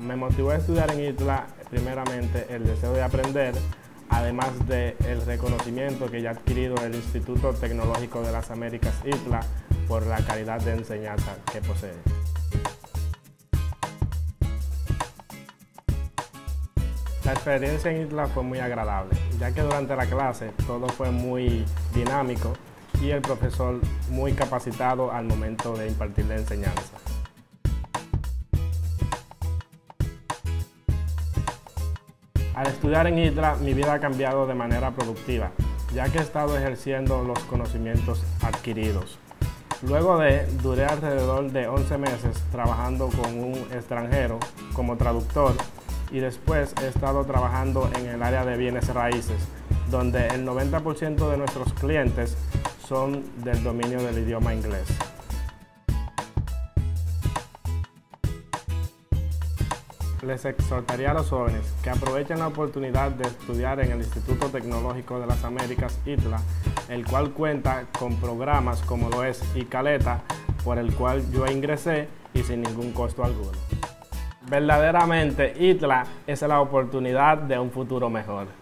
Me motivó a estudiar en ITLA primeramente el deseo de aprender, además del el reconocimiento que ya ha adquirido el Instituto Tecnológico de las Américas ITLA por la calidad de enseñanza que posee. La experiencia en ITLA fue muy agradable, ya que durante la clase todo fue muy dinámico y el profesor muy capacitado al momento de impartir la enseñanza. Al estudiar en ITLA, mi vida ha cambiado de manera productiva, ya que he estado ejerciendo los conocimientos adquiridos. Luego de, duré alrededor de 11 meses trabajando con un extranjero como traductor y después he estado trabajando en el área de bienes raíces, donde el 90% de nuestros clientes son del dominio del idioma inglés. Les exhortaría a los jóvenes que aprovechen la oportunidad de estudiar en el Instituto Tecnológico de las Américas, ITLA, el cual cuenta con programas como lo es ICALETA, por el cual yo ingresé y sin ningún costo alguno. Verdaderamente, ITLA es la oportunidad de un futuro mejor.